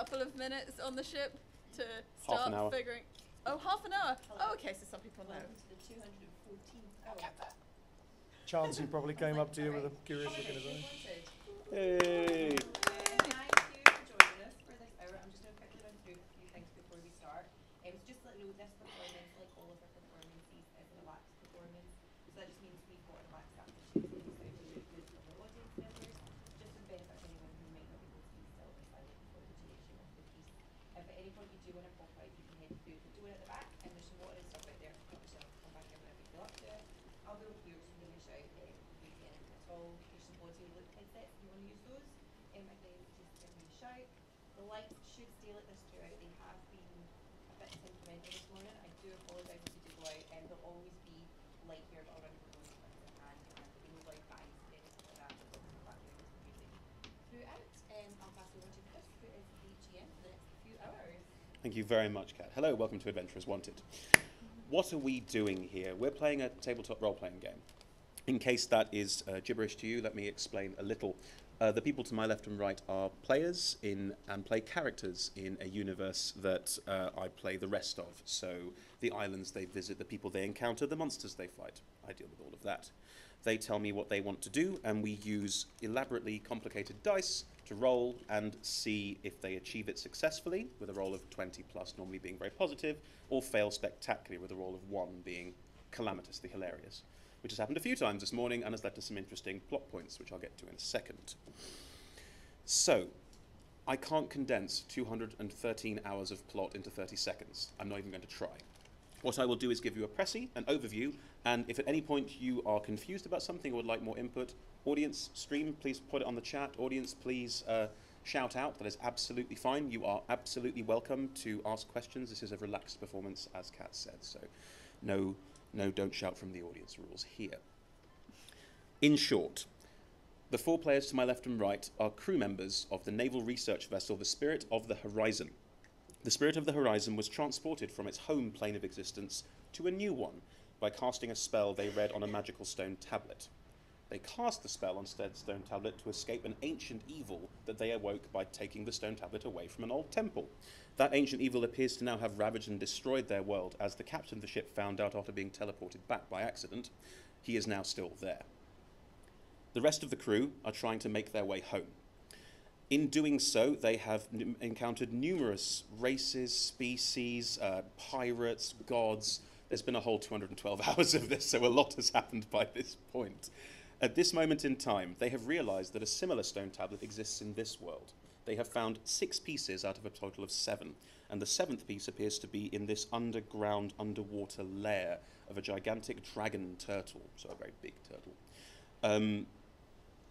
couple of minutes on the ship to Half start an hour. figuring. Oh, half an hour. Oh, okay. So some people know. Welcome to the 214th hour. Chancey probably came up to you with a curious look in his eye. Hey. Thank you for joining us for this hour. I'm just going to quickly run through a few things before we start. Um, so just to let you know, this performance, like all of our performances, is a relaxed performance. So that just means we've got a relaxed attitude. So we sound really good for the audience members, just to benefit anyone who might not be able to be still or silent before the duration of the piece. If at any point you do want to pop out, you can head through the door at the back, and there's some water and stuff out there. Not yourself, come back in whenever you feel up to it. I'll be over here, so give me a shout if you some audio look if you want to use those. Um, again, just give me a shout. The lights should stay like this throughout. They have been a bit temperamental this morning. I do apologise if you do go out, there'll always be light here, but I'll run no bangs, anything like that. Thank you very much, Kat. Hello, welcome to Adventurers Wanted. What are we doing here? We're playing a tabletop role playing game. In case that is uh, gibberish to you, let me explain a little. Uh, the people to my left and right are players in and play characters in a universe that uh, I play the rest of. So the islands they visit, the people they encounter, the monsters they fight. I deal with all of that. They tell me what they want to do, and we use elaborately complicated dice to roll and see if they achieve it successfully, with a roll of 20 plus normally being very positive, or fail spectacularly with a roll of 1 being calamitously hilarious, which has happened a few times this morning and has led to some interesting plot points, which I'll get to in a second. So, I can't condense 213 hours of plot into 30 seconds. I'm not even going to try. What I will do is give you a précis, an overview, and if at any point you are confused about something or would like more input, audience, stream, please put it on the chat. Audience, please uh, shout out. That is absolutely fine. You are absolutely welcome to ask questions. This is a relaxed performance, as Kat said. So, no, no, don't shout from the audience rules here. In short, the four players to my left and right are crew members of the naval research vessel, the Spirit of the Horizon. The Spirit of the Horizon was transported from its home plane of existence to a new one by casting a spell they read on a magical stone tablet. They cast the spell on said stone tablet to escape an ancient evil that they awoke by taking the stone tablet away from an old temple. That ancient evil appears to now have ravaged and destroyed their world, as the captain of the ship found out after being teleported back by accident. He is now still there. The rest of the crew are trying to make their way home. In doing so, they have n- encountered numerous races, species, uh, pirates, gods. There's been a whole 212 hours of this, so a lot has happened by this point. At this moment in time, they have realized that a similar stone tablet exists in this world. They have found six pieces out of a total of seven, and the seventh piece appears to be in this underground, underwater lair of a gigantic dragon turtle, so a very big turtle. Um,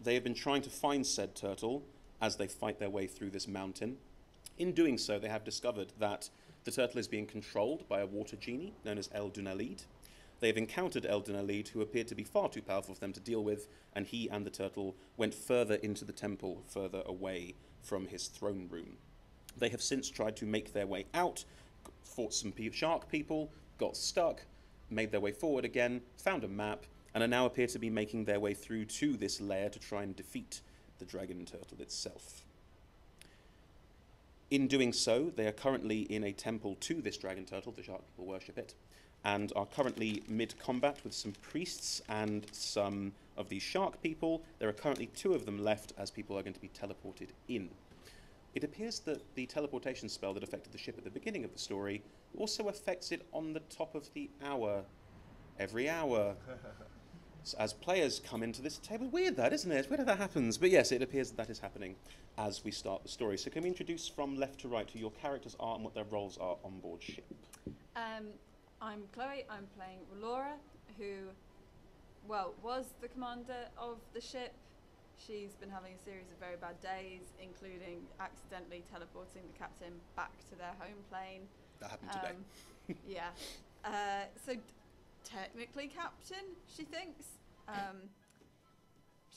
they have been trying to find said turtle as they fight their way through this mountain. In doing so, they have discovered that the turtle is being controlled by a water genie known as El Dunalid. They have encountered El Dunalid, who appeared to be far too powerful for them to deal with, and he and the turtle went further into the temple, further away from his throne room. They have since tried to make their way out, fought some pe- shark people, got stuck, made their way forward again, found a map, and are now appear to be making their way through to this lair to try and defeat the dragon turtle itself. In doing so, they are currently in a temple to this dragon turtle, the shark people worship it, and are currently mid combat with some priests and some of these shark people. There are currently two of them left as people are going to be teleported in. It appears that the teleportation spell that affected the ship at the beginning of the story also affects it on the top of the hour. Every hour. S- as players come into this table. Weird that, isn't it? Weird how that happens. But yes, it appears that that is happening as we start the story. So can we introduce from left to right who your characters are and what their roles are on board ship? Um, I'm Chloe. I'm playing Laura, who, well, was the commander of the ship. She's been having a series of very bad days, including accidentally teleporting the captain back to their home plane. That happened today. Um, yeah. Uh, so, d- technically, captain, she thinks. Um,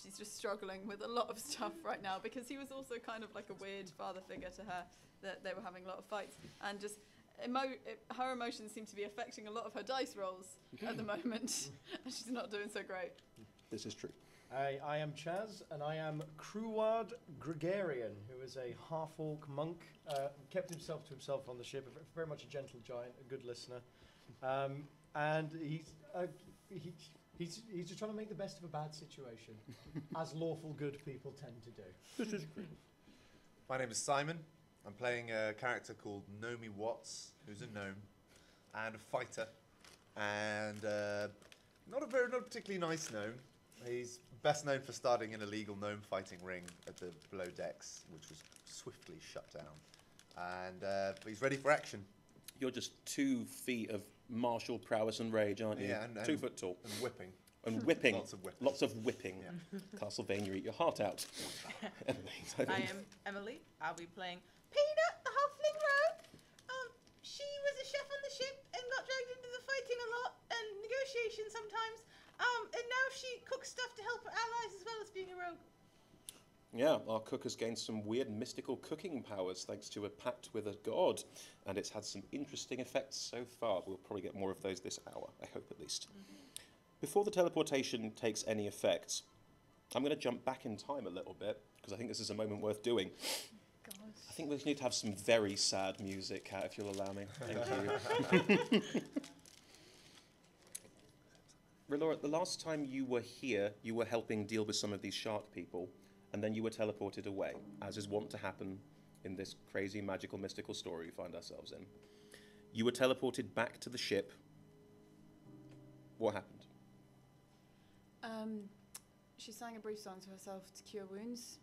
she's just struggling with a lot of stuff right now because he was also kind of like a weird father figure to her. That they were having a lot of fights and just. Emo- her emotions seem to be affecting a lot of her dice rolls at the moment, and she's not doing so great. This is true. I, I am Chaz, and I am Cruward Gregarian, who is a half orc monk. Uh, kept himself to himself on the ship, a v- very much a gentle giant, a good listener. Um, and he's, uh, he, he's, he's just trying to make the best of a bad situation, as lawful good people tend to do. This is great. My name is Simon. I'm playing a character called Nomi Watts, who's a gnome and a fighter, and uh, not a very, not a particularly nice gnome. He's best known for starting an illegal gnome fighting ring at the below decks, which was swiftly shut down. And uh, he's ready for action You're just two feet of martial prowess and rage, aren't you? Yeah, and- two foot tall. and whipping. And whipping. Lots of whipping. Lots of whipping. Castlevania, eat your heart out. I I am Emily. I'll be playing Peanut, the halfling rogue. Um, she was a chef on the ship and got dragged into the fighting a lot and negotiation sometimes. Um, and now she cooks stuff to help her allies as well as being a rogue. Yeah, our cook has gained some weird mystical cooking powers thanks to a pact with a god, and it's had some interesting effects so far. We'll probably get more of those this hour, I hope at least. Before the teleportation takes any effect, I'm going to jump back in time a little bit because I think this is a moment worth doing. I think we need to have some very sad music, Kat, if you'll allow me. Thank you. Relora, the last time you were here, you were helping deal with some of these shark people, and then you were teleported away, as is wont to happen in this crazy, magical, mystical story we find ourselves in. You were teleported back to the ship. What happened? Um, she sang a brief song to herself to cure wounds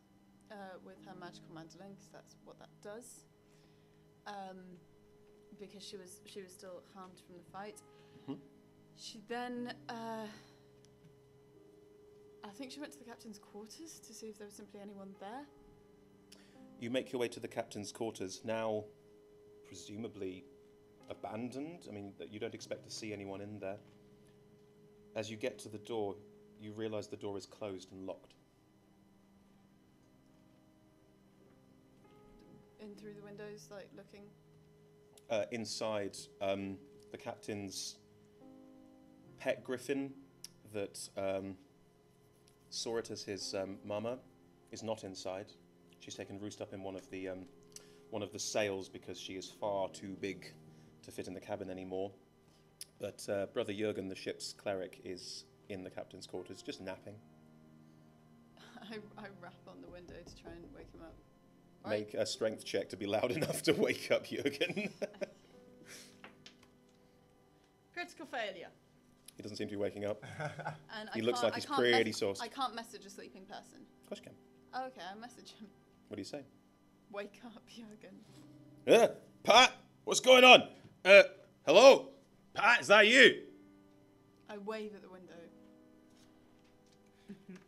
uh, with her magical mandolin, because that's what that does. Um, because she was she was still harmed from the fight. Mhm. She then, uh, I think she went to the captain's quarters to see if there was simply anyone there. You make your way to the captain's quarters, now presumably abandoned. I mean, you don't expect to see anyone in there. As you get to the door, you realize the door is closed and locked. In through the windows, like looking. uh, inside um, the captain's pet griffin that um, saw it as his um, mama is not inside. She's taken roost up in one of the um, one of the sails because she is far too big to fit in the cabin anymore. But uh, brother Jurgen, the ship's cleric, is in the captain's quarters, just napping. I, I rap on the window to try and wake him up. Right. Make a strength check to be loud enough to wake up Jurgen. Critical failure. He doesn't seem to be waking up. And He I looks can't- like I he's can't pretty mes- sauced. I can't message a sleeping person. Of course you can. Oh, okay, I message him. What do you say? Wake up, Jurgen. Uh, Pat, what's going on? Uh, hello? Pat, is that you? I wave at the window.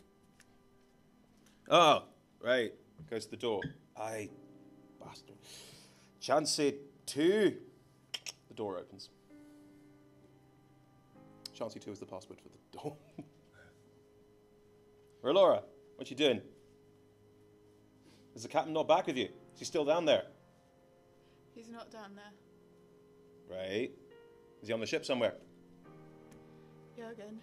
Oh, right. Goes to the door. Aye, bastard. Chancey 2. The door opens. Chancey 2 is the password for the door. Laura, what you doing? Is the captain not back with you? Is he still down there? He's not down there. Right. Is he on the ship somewhere? Jurgen.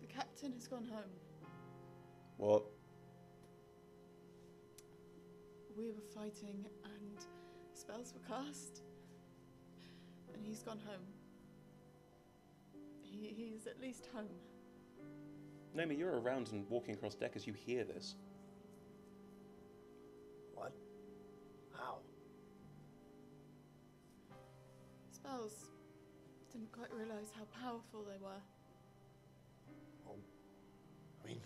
The captain has gone home. What? We were fighting and spells were cast. And he's gone home. He, he's at least home. Naomi, you're around and walking across deck as you hear this. What? How? Spells. Didn't quite realise how powerful they were. Oh. I mean,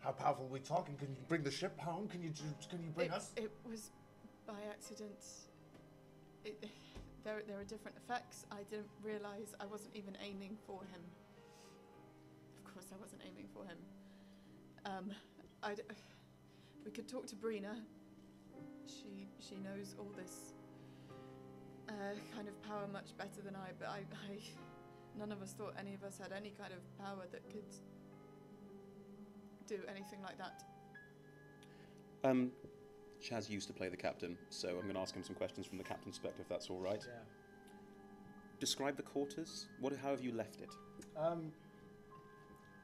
how powerful are we talking? Can you bring the ship home? Can you can you bring it, us? It was by accident. It, there, there are different effects. I didn't realise I wasn't even aiming for him. Of course, I wasn't aiming for him. Um, I d- we could talk to Brina. She she knows all this uh, kind of power much better than I. But I, I, none of us thought any of us had any kind of power that could do anything like that. Um, Chaz used to play the captain, so I'm going to ask him some questions from the captain's perspective, if that's all right. Yeah. Describe the quarters. What, how have you left it? Um,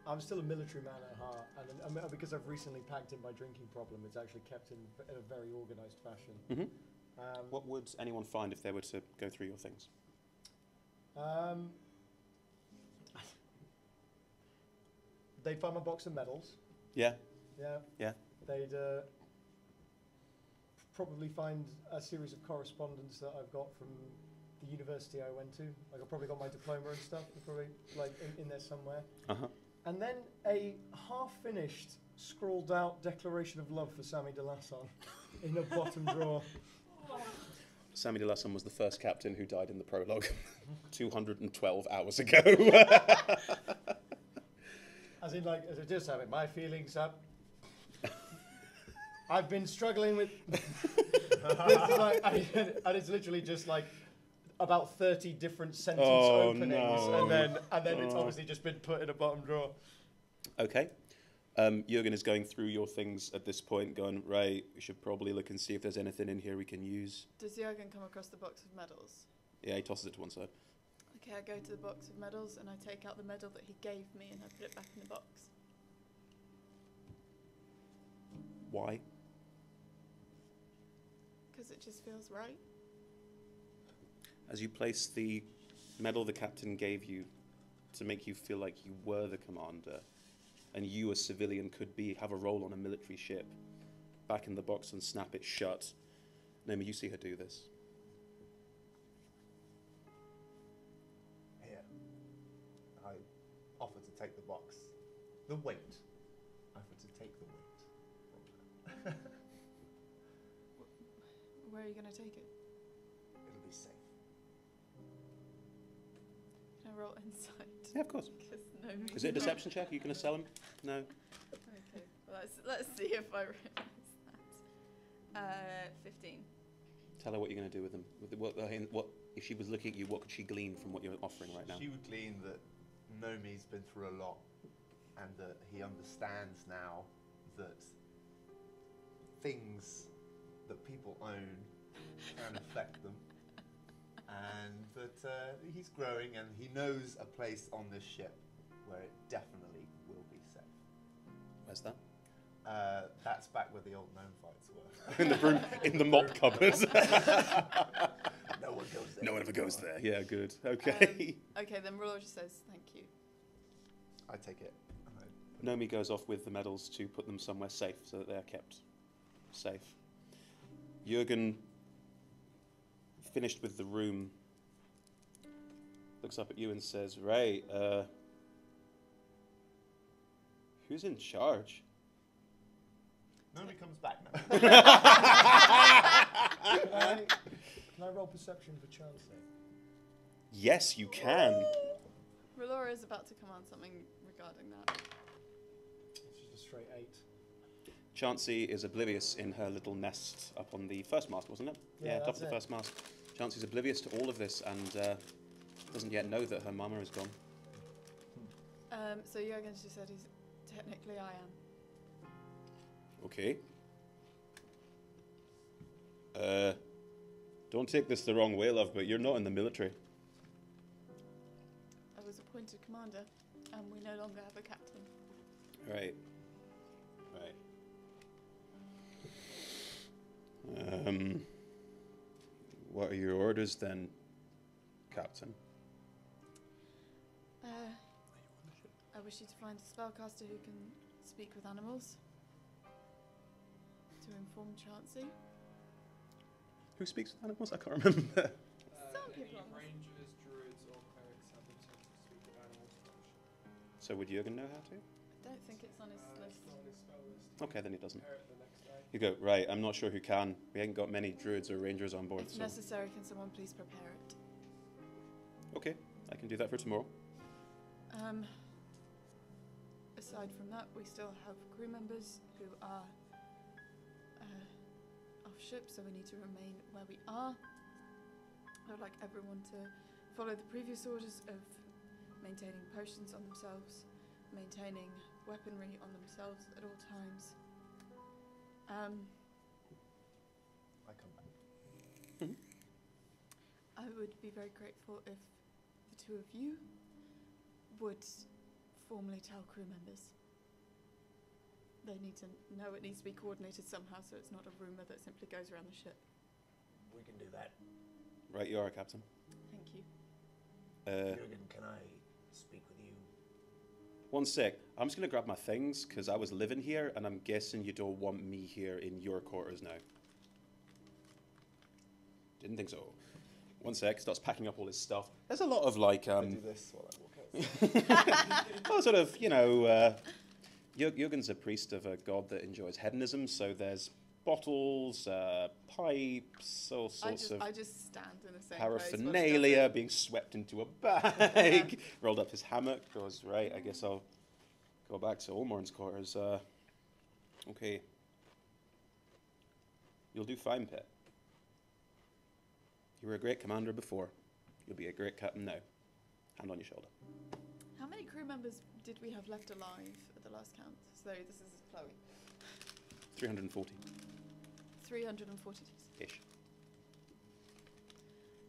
I'm still a military man at heart, and, because I've recently packed in my drinking problem, it's actually kept in, in a very organised fashion. hmm Um, What would anyone find if they were to go through your things? Um, they'd find my box of medals. Yeah. Yeah. Yeah. They'd uh, probably find a series of correspondence that I've got from the university I went to. Like I've probably got my diploma and stuff. Probably like in, in there somewhere. Uh huh. And then a half-finished, scrawled-out declaration of love for Sammy DeLasson in a bottom drawer. Sammy DeLasson was the first captain who died in the prologue 212 hours ago. As in, like, as I just have it, my feelings up. I've been struggling with. This like, I, and it's literally just like about thirty different sentence Oh, openings, no. and then and then it's Oh. obviously just been put in a bottom drawer. okay. Um, Jurgen is going through your things at this point, going, right, we should probably look and see if there's anything in here we can use. Does Jurgen come across the box of medals? Yeah, he tosses it to one side. Okay, I go to the box of medals and I take out the medal that he gave me and I put it back in the box. Why? Because it just feels right. As you place the medal the captain gave you to make you feel like you were the commander, and you, a civilian, could be have a role on a military ship, back in the box and snap it shut. Naomi, you see her do this. Here. I offer to take the box. The weight. Take it? It'll be safe. Can I roll insight? Yeah, of course. 'Cause no Is it a deception check? Are you going to sell him? No. Okay, well, let's, let's see if I realise that. Uh, 15. Tell her what you're going to do with them. With the, what, uh, in- what if she was looking at you? What could she glean from what you're offering right now? She would glean that Nomi's been through a lot and that he understands now that things that people own can affect them. And that uh, he's growing and he knows a place on this ship where it definitely will be safe. Where's that? Uh, that's back where the old gnome fights were. in the room, in the mop cupboard. no one goes there. no one ever goes there. Yeah, good. Okay. Okay, then Rollo just says thank you. I take it. Nomi goes off with the medals to put them somewhere safe so that they are kept safe. Jurgen, finished with the room, looks up at you and says, Right, uh, who's in charge? Nobody comes back now. Can I, can I roll perception for chance then? Yes, you can. Rolora is about to command something regarding that. It's just a straight eight. Chansey is oblivious in her little nest up on the first mast, wasn't it? Yeah, top that's of the it. first mast. Chansey's oblivious to all of this and uh, doesn't yet know that her mama is gone. Um, so Jurgen just said he's technically I am. Okay. Uh, don't take this the wrong way, love, but you're not in the military. I was appointed commander, and we no longer have a captain. Right. Um, what are your orders then, Captain? Uh, I wish you to find a spellcaster who can speak with animals to inform Chansey. Who speaks with animals? I can't remember. Some people rangers, druids, or clerics have the potential to speak with animals. so would Jurgen know how to? I don't think it's on his list. on his spell list. Okay, then he doesn't. Compare it the next day. You go, right, I'm not sure who can. We ain't got many druids or rangers on board, If so. necessary, can someone please prepare it? Okay, I can do that for tomorrow. Um, aside from that, we still have crew members who are uh, off ship, so we need to remain where we are. I would like everyone to follow the previous orders of maintaining potions on themselves, maintaining weaponry on themselves at all times. Um, I come back. I would be very grateful if the two of you would formally tell crew members. They need to know it needs to be coordinated somehow so it's not a rumour that simply goes around the ship. We can do that. Right, you are, Captain. Thank you. Uh, Jurgen, can I speak you? One sec. I'm just going to grab my things because I was living here and I'm guessing you don't want me here in your quarters now. Didn't think so. One sec. Starts packing up all his stuff. There's a lot of like. I Um, do this while I walk out. well, sort of, you know, uh, Jur- Jurgen's a priest of a god that enjoys hedonism, so there's bottles, uh, pipes, all I sorts just, of I just stand in the same place while she does paraphernalia being swept into a bag. Rolled up his hammock, goes, right, I guess I'll go back to Olmorn's quarters. Uh, okay. You'll do fine, Pet. You were a great commander before. You'll be a great captain now. Hand on your shoulder. How many crew members did we have left alive at the last count? So this is Chloe. 340 340. ish.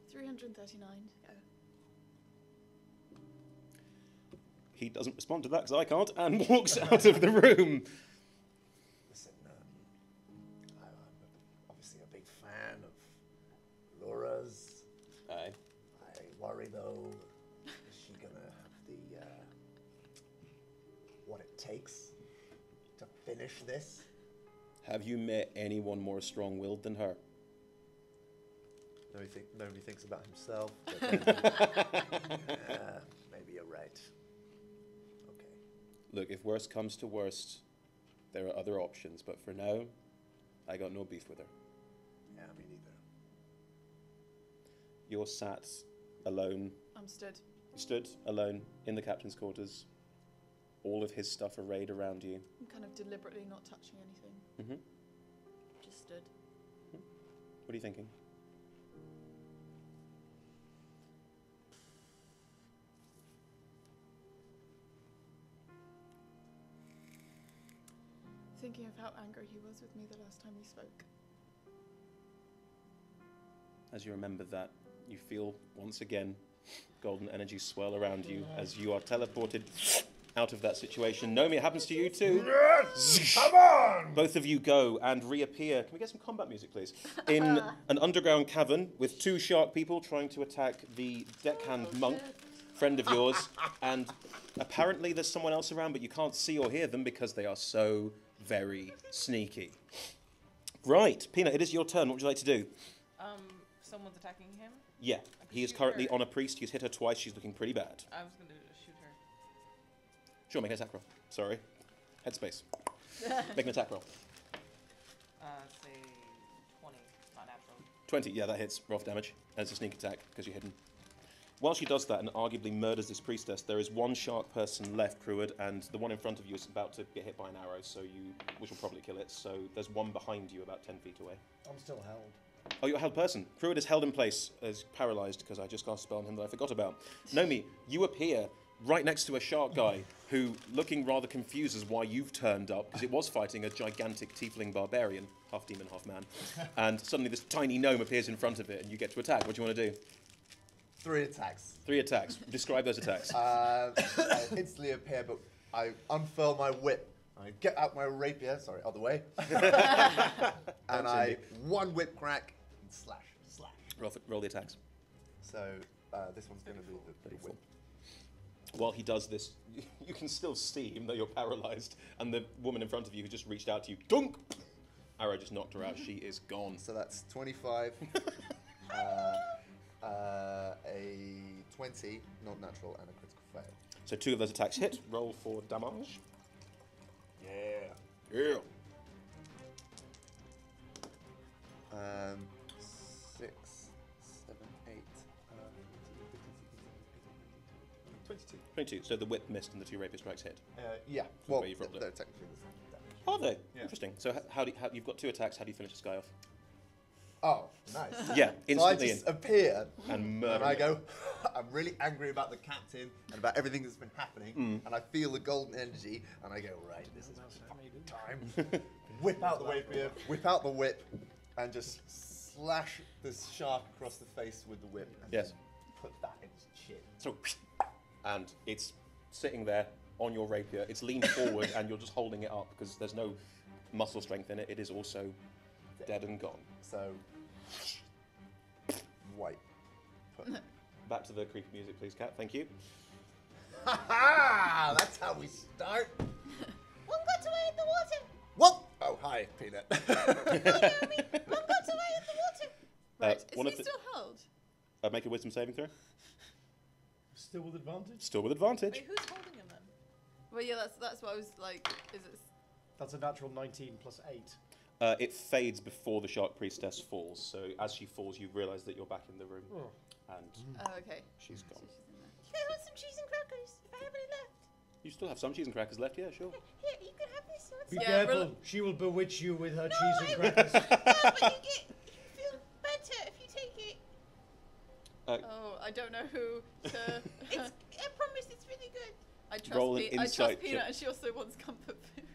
339. Go. He doesn't respond to that because I can't and walks out of the room. Listen, um, I, I'm obviously a big fan of Laura's. Aye. I worry though, is she gonna have the uh, what it takes to finish this? Have you met anyone more strong willed than her? Nobody, think, nobody thinks about himself. but then- Uh, maybe you're right. Okay. Look, if worst comes to worst, there are other options, but for now, I got no beef with her. Yeah, me neither. You're sat alone, I'm stood. stood alone in the captain's quarters, all of his stuff arrayed around you. I'm kind of deliberately not touching anything. Hmm Just stood. What are you thinking? Thinking of how angry he was with me the last time we spoke. As you remember that, you feel once again golden energy swirl around you as you are teleported out of that situation. Nomi, it happens to you too. Come on! Both of you go and reappear. Can we get some combat music, please? In an underground cavern with two shark people trying to attack the deckhand monk, friend of yours. And apparently there's someone else around, but you can't see or hear them because they are so very sneaky. Right, Peanut, it is your turn. What would you like to do? Um, someone's attacking him. Yeah, he is currently her. on a priest. He's hit her twice. She's looking pretty bad. I was gonna shoot her. Sure, make an attack roll. Sorry. Headspace. make an attack roll. Uh, say twenty, not natural. 20, yeah, that hits. Rough damage. And it's a sneak attack because you're hidden. While she does that and arguably murders this priestess, there is one shark person left, Cruid, and the one in front of you is about to get hit by an arrow, so you, which will probably kill it. So there's one behind you, about 10 feet away. I'm still held. Oh, you're a held person. Cruid is held in place as paralyzed because I just cast a spell on him that I forgot about. Nomi, you appear right next to a shark guy who, looking rather confused as why you've turned up, because it was fighting a gigantic tiefling barbarian, half demon, half man, and suddenly this tiny gnome appears in front of it, and you get to attack. What do you want to do? Three attacks. Three attacks. Describe those attacks. Uh, I instantly appear, but I unfurl my whip. I get out my rapier, sorry, other way, and I one whip crack and slash, slash. roll, roll the attacks. So uh, this one's going to be the, the whip. While he does this, you can still see, even though you're paralyzed, and the woman in front of you who just reached out to you, dunk! Arrow just knocked her out. She is gone. So that's 25, uh, uh, a 20, not natural, and a critical fail. So two of those attacks hit. Roll for damage. Yeah. Yeah. Um, 22. 22. So the whip missed and the two rapier strikes hit. Uh, yeah. Well, where you've rolled it. they're technically the same damage. Are they? Yeah. Interesting. So h- how do you, how, you've got two attacks. How do you finish this guy off? Oh, nice. Yeah, So I instantly just in- appear and murder. and I him. go, I'm really angry about the captain and about everything that's been happening, Mm. and I feel the golden energy, and I go, right, this is That's fucking time. whip out the rapier, whip out the whip, and just slash this shark across the face with the whip. And Yes. then Put that in his chin. So, and it's sitting there, on your rapier. It's leaned forward, and you're just holding it up because there's no muscle strength in it. It is also dead and gone. So, wipe. Put. Back to the creepy music, please, Kat. Thank you. Ha ha! That's how we start. One got away in the water. What? Oh, hi, Peanut. Oh, yeah, I mean, one got away in the water. Right. Uh, Is one he of the- still held? Uh, make a wisdom saving throw. Still with advantage? Still with advantage. Wait, who's holding him then? Well, yeah, that's that's what I was like. Is it? That's a natural 19 plus 8. Uh, it fades before the shark priestess falls. So as she falls, you realise that you're back in the room, Oh. and Oh, okay. she's So gone. she's in there. You guys want some cheese and crackers? If I have any left. You still have some cheese and crackers left, yeah, sure. Here, you can have this. What's Be that? Yeah, careful. rel- She will bewitch you with her No, cheese and crackers. no, but you get you feel better if you take it. Oh, I don't know who to. It's I promise it's really good. I trust, Roll Pe- I trust Peanut, check. and she also wants comfort food.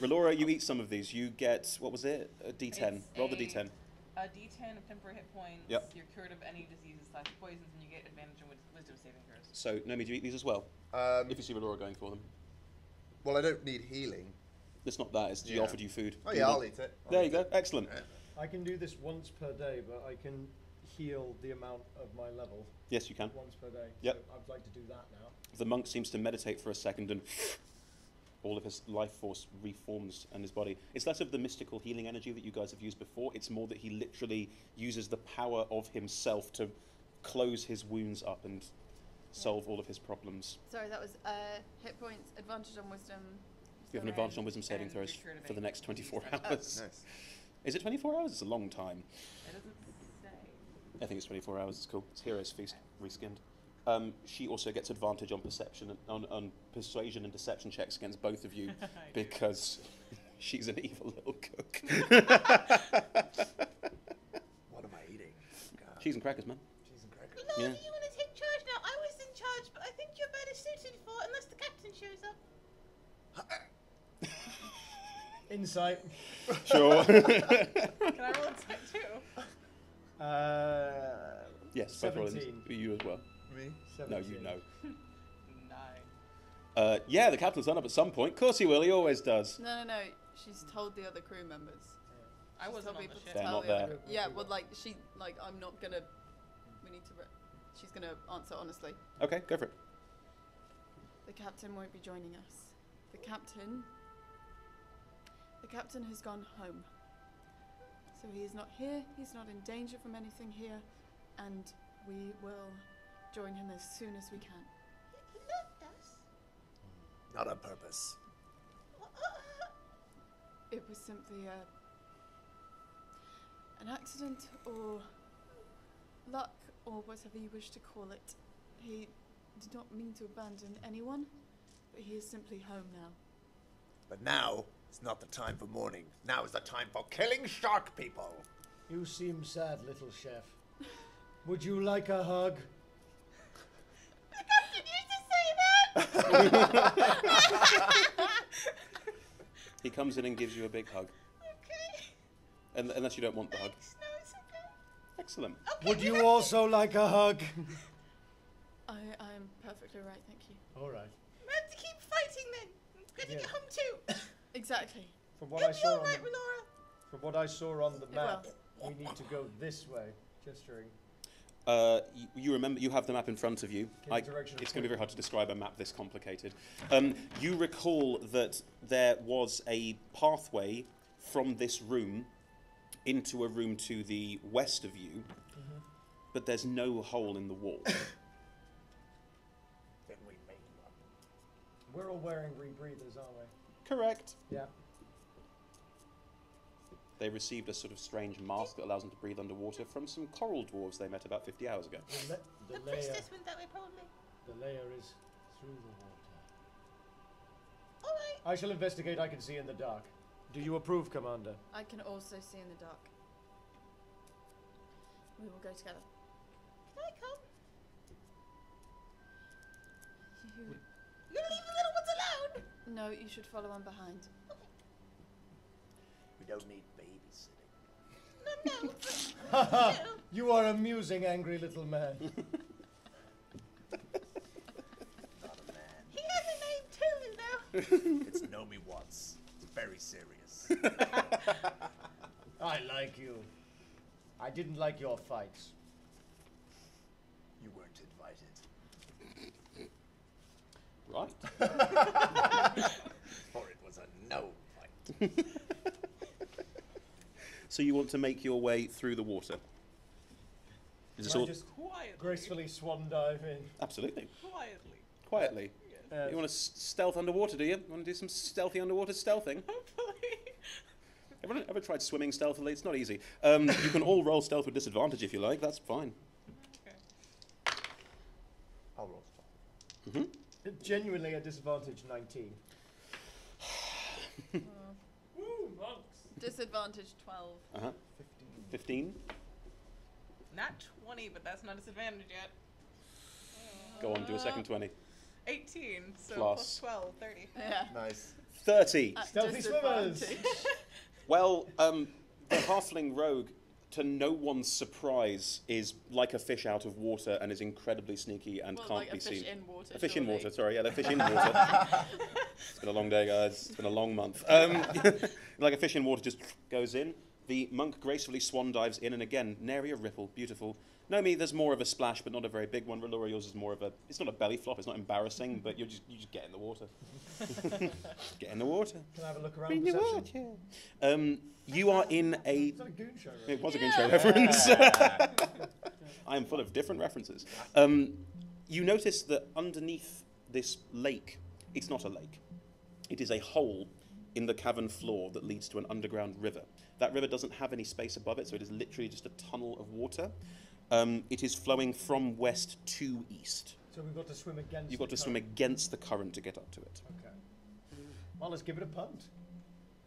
Relora, you eat some of these. You get what was it? A D10. It's Roll the a- D10. A D10 of temporary hit points. Yep. You're cured of any diseases slash poisons, and you get advantage on wis- wisdom saving throws. So, Nomi, do you eat these as well? Um, If you see Relora going for them, well, I don't need healing. it's not that. It's she Yeah. offered you food. Oh yeah, I'll eat it. I'll There you eat go. it. Excellent. I can do this once per day, but I can heal the amount of my level Yes, you can. once per day. Yep. So I'd like to do that now. The monk seems to meditate for a second and all of his life force reforms in his body. It's less of the mystical healing energy that you guys have used before. It's more that he literally uses the power of himself to close his wounds up and solve all of his problems. Sorry, that was uh, hit points, advantage on wisdom. You have an advantage on wisdom saving And throws you're cured of for the next 24 disease. Oh. hours. Nice. Is it 24 hours? It's a long time. It doesn't say. I think it's 24 hours. It's cool. It's Heroes Feast reskinned. Um, she also gets advantage on perception, and, on, on persuasion and deception checks against both of you because she's an evil little cook. What am I eating? God. Cheese and crackers, man. Cheese and crackers. Lord, Yeah. you want to take charge now? I was in charge, but I think you're better suited for it unless the captain shows up. Insight. Sure. Can I roll insight too? Uh, yes, both roll in- 17. You as well. Me? 17. No, you know. Nine. Uh, yeah, the captain's done up at some point. Of course he will. He always does. No, no, no. She's told the other crew members. I wasn't told on people the to. They're tell not the other there. crew- Yeah, well, like she, like I'm not gonna. We need to. Re- she's gonna answer honestly. Okay, go for it. The captain won't be joining us. The captain. The captain has gone home. So he is not here, he's not in danger from anything here, and we will join him as soon as we can. He left us. Not on purpose. It was simply a, an accident or luck or whatever you wish to call it. He did not mean to abandon anyone, but he is simply home now. But now is not the time for mourning. Now is the time for killing shark people. You seem sad, little chef. Would you like a hug? The captain used to say that. He comes in and gives you a big hug. okay. Un unless you don't want the hug. No, it's okay. Excellent. Okay, Would you I- also like a hug? I, I am perfectly right, thank you. All right. We have to keep fighting then. I'm going to Yeah. get home too. Exactly. From what You'll I be saw on alright, the, from what I saw on the It map, will. we need to go this way, gesturing. Uh, you, you remember you have the map in front of you. I, the direction of it's going to be very hard to describe a map this complicated. Um, you recall that there was a pathway from this room into a room to the west of you, Mm-hmm. but there's no hole in the wall. Then we made one. We're all wearing rebreathers, aren't we? Correct. Yeah. They received a sort of strange mask that allows them to breathe underwater from some coral dwarves they met about 50 hours ago. The, la- The the lair, priestess went that way, probably. the lair is through the water. Alright. I shall investigate. I can see in the dark. Do you approve, Commander? I can also see in the dark. We will go together. Can I come? You, You're gonna leave the little ones alone? No, you should follow on behind. We don't need babysitting. No, no. Ha ha! no. You are amusing, angry little man. Not a man. He has a it's Nomi Watts. It's very serious. I like you. I didn't like your fights. You weren't invited. Right. Or it was a no fight. So you want to make your way through the water? Is this all? just Quietly. gracefully swan dive in? Absolutely. Quietly. Quietly. You want to s- stealth underwater, do you? Want to do some stealthy underwater stealthing? Hopefully. Everyone ever tried swimming stealthily? It's not easy. Um, you can all roll stealth with disadvantage if you like. That's fine. Okay. I'll roll stuff. hmm Genuinely a disadvantage 19. Woo, monks. Disadvantage 12. Uh huh. 15. Not 20, but that's not disadvantage yet. Go on, do a second 20. 18, so Plus. plus 12, 30. Yeah. Nice. 30. At Stealthy swimmers. disadvantage. Well, um, the halfling rogue, to no one's surprise, is like a fish out of water and is incredibly sneaky and well, can't like be seen. in water. A fish in water, sorry, yeah, the fish in water. it's been a long day, guys. It's been a long month. Um, like a fish in water just goes in. The monk gracefully swan dives in, and again, nary a ripple, beautiful. Nomi, there's more of a splash, but not a very big one. Relora, yours is more of a. It's not a belly flop. It's not embarrassing, but you just you just get in the water. get in the water. Can I have a look around? In the water. Um, you are in a. Is that a goon show? It was a good show reference. I am full of different references. Um, you notice that underneath this lake, it's not a lake. It is a hole in the cavern floor that leads to an underground river. That river doesn't have any space above it, so it is literally just a tunnel of water. Um, it is flowing from west to east. So we've got to swim against. You've got the to swim current. against the current to get up to it. Okay. Well, let's give it a punt.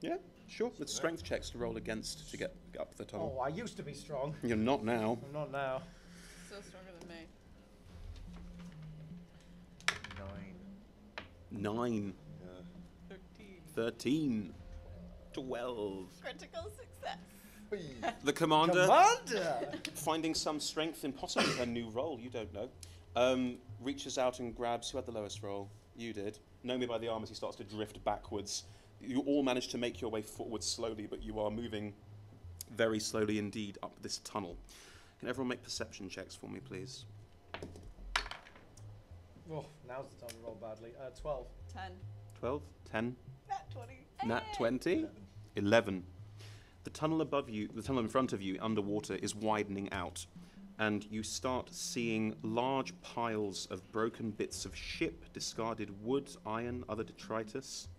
Yeah, sure. With strength checks to roll against to get up the tunnel. Oh, I used to be strong. You're not now. I'm not now. Still stronger than me. Nine. Nine, Yeah. 13. 13, 12. Critical success. The commander, Commander! finding some strength in possibly her new role, you don't know, um, reaches out and grabs. Who had the lowest roll? You did. Nomi by the arm as he starts to drift backwards. You all manage to make your way forward slowly, but you are moving very slowly indeed up this tunnel. Can everyone make perception checks for me, please? oh, now's the time to roll badly. Uh, 12. 10. 12, 10, Nat 20. Nat 20, 11. The tunnel above you, the tunnel in front of you underwater is widening out, and you start seeing large piles of broken bits of ship, discarded wood, iron, other detritus.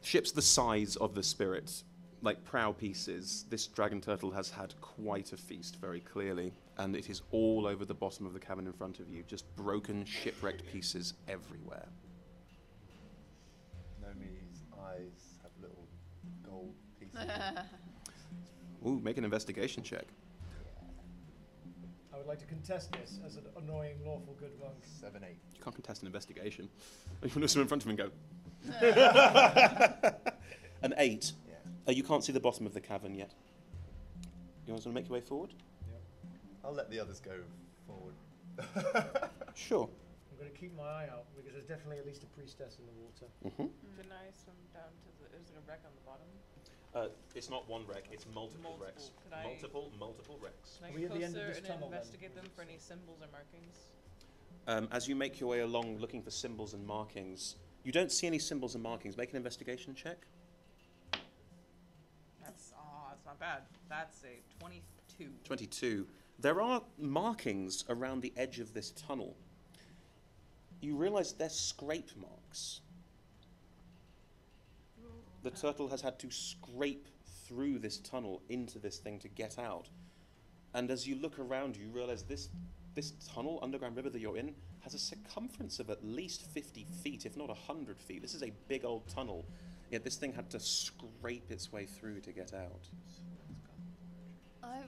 Ships the size of the spirit, like prow pieces. This dragon turtle has had quite a feast, very clearly, and it is all over the bottom of the cavern in front of you, just broken, shipwrecked pieces everywhere. Ooh, make an investigation check. I would like to contest this as an annoying lawful good monk. Seven, eight. You can't contest an investigation. You can look someone in front of him and go, an eight. Yeah. Uh, you can't see the bottom of the cavern yet. You guys want to make your way forward? I'll let the others go forward. Sure. I'm going to keep my eye out because there's definitely at least a priestess in the water. hmm Can I swim down to the. Is there a wreck on the bottom? Uh, it's not one wreck, it's multiple, Multiple. wrecks. Could I- Multiple, multiple wrecks. Can I Are we get at the end of closer this and tunnel then? investigate them for any symbols or markings? Um, as you make your way along looking for symbols and markings, you don't see any symbols and markings. Make an investigation check. That's ah, that's not bad. That's a 22. 22. There are markings around the edge of this tunnel. You realize they're scrape marks. The turtle has had to scrape through this tunnel into this thing to get out. And as you look around, you realize this this tunnel, underground river that you're in, has a circumference of at least 50 feet, if not 100 feet. This is a big old tunnel. Yet this thing had to scrape its way through to get out. I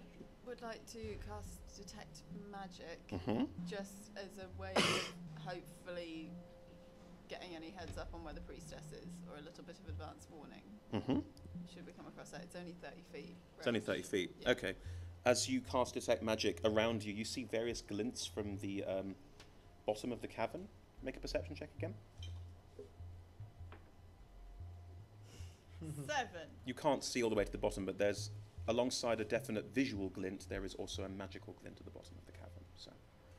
would like to cast Detect Magic Mm-hmm. just as a way of hopefully getting any heads up on where the priestess is or a little bit of advance warning. Mm-hmm. Should we come across that? It's only 30 feet. It's only 30 feet. Yeah. Okay. As you cast Detect Magic around you, you see various glints from the um, bottom of the cavern. make a perception check again. Seven. You can't see all the way to the bottom, but there's alongside a definite visual glint, there is also a magical glint at the bottom of the cavern.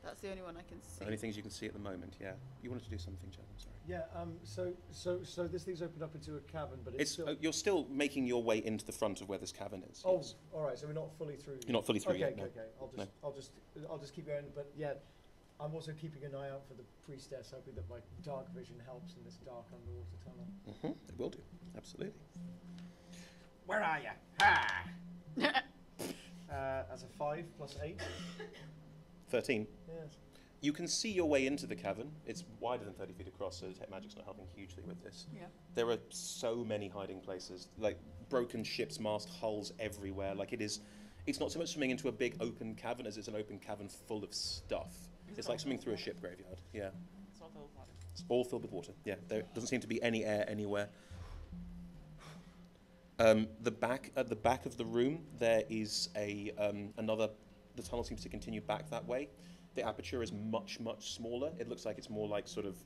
So, That's the only one I can see. the only things you can see at the moment. Yeah, you wanted to do something, Chad. I'm sorry. Yeah. Um. So so so this thing's opened up into a cavern, but it's, It's still. uh, you're still making your way into the front of where this cavern is. oh, yes. all right. So we're not fully through. You're not fully through okay, yet. Okay. no. Okay. I'll just No. I'll just I'll just keep going. But yeah, I'm also keeping an eye out for the priestess, hoping that my dark vision helps in this dark underwater tunnel. Mhm, It will do. Absolutely. Where are you? Ha! uh, as a five plus eight. Thirteen. Yes. You can see your way into the cavern. It's wider than 30 feet across, so detect magic's not helping hugely with this. Yeah. There are so many hiding places, like broken ship's mast hulls everywhere. Like it is, it's not so much swimming into a big open cavern as it's an open cavern full of stuff. Is It's like swimming through a ship graveyard. Yeah, It's all filled with water. it's all filled with water. Yeah, there doesn't seem to be any air anywhere. Um, the back at the back of the room there is a um, another. The tunnel seems to continue back that way. The aperture is much much smaller. It looks like it's more like sort of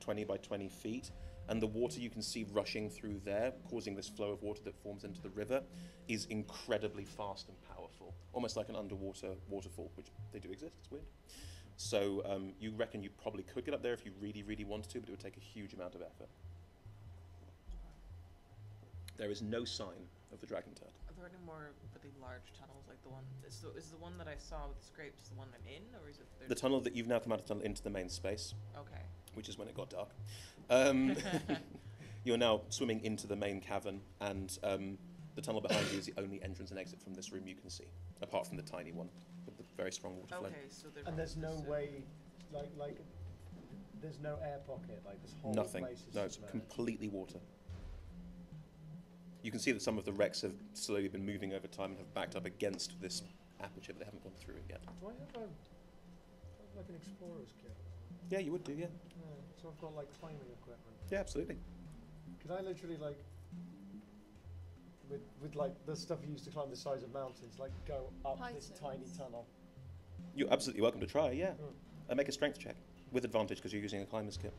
20 by 20 feet, and the water you can see rushing through there, causing this flow of water that forms into the river, is incredibly fast and powerful, almost like an underwater waterfall, which they do exist. It's weird. So um, you reckon you probably could get up there if you really, really wanted to, but it would take a huge amount of effort. There is no sign of the dragon turd. Are there any more really large tunnels like the one? Is the, is the one that I saw with the scrapes the one I'm in, or is it? The tunnel that you've now come out of the tunnel into the main space, Okay. which is when it got dark. Um, you're now swimming into the main cavern, and um, the tunnel behind you is the only entrance and exit from this room you can see, apart from the tiny one with the very strong water flow. Okay, so there's And there's no so- way, like like, there's no air pocket. Like this whole Nothing. place is No, it's submerged. completely water. You can see that some of the wrecks have slowly been moving over time and have backed up against this aperture, but they haven't gone through it yet. Do I have a, do I have like an explorer's kit? Yeah, you would do, yeah. Yeah, so I've got like climbing equipment. Yeah, absolutely. Could I literally like, with with like the stuff you use to climb the sides of mountains, like go up this tiny tunnel? You're absolutely welcome to try, yeah. Mm. Uh, make a strength check with advantage because you're using a climber's kit.